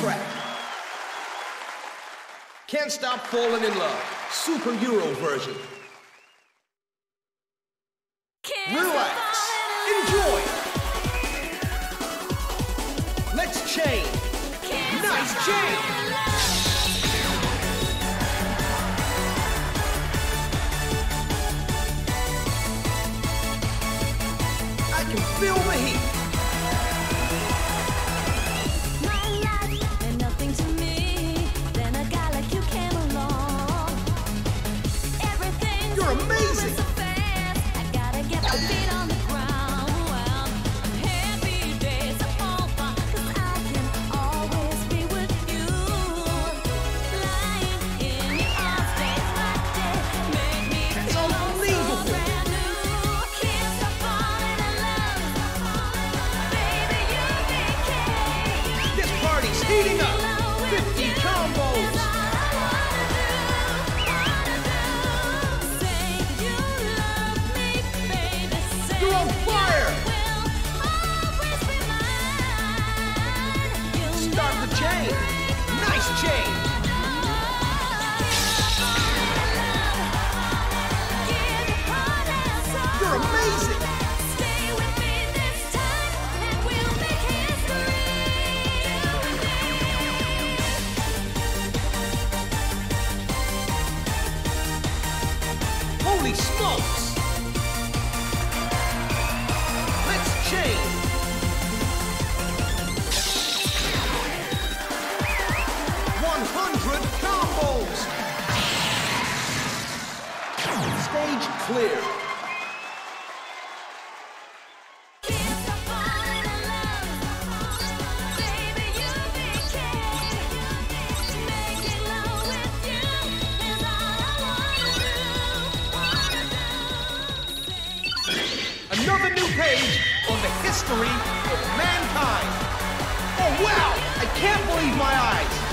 track. Can't Stop Falling in Love, Super Euro version. Relax, enjoy. Let's chain. Nice chain. I can feel the heat. This party's heating up. Start the chain. Nice chain. You're amazing. Stay with do. Another new page on the history of mankind. Oh wow! I can't believe my eyes.